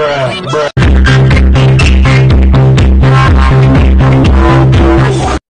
bruh, bruh.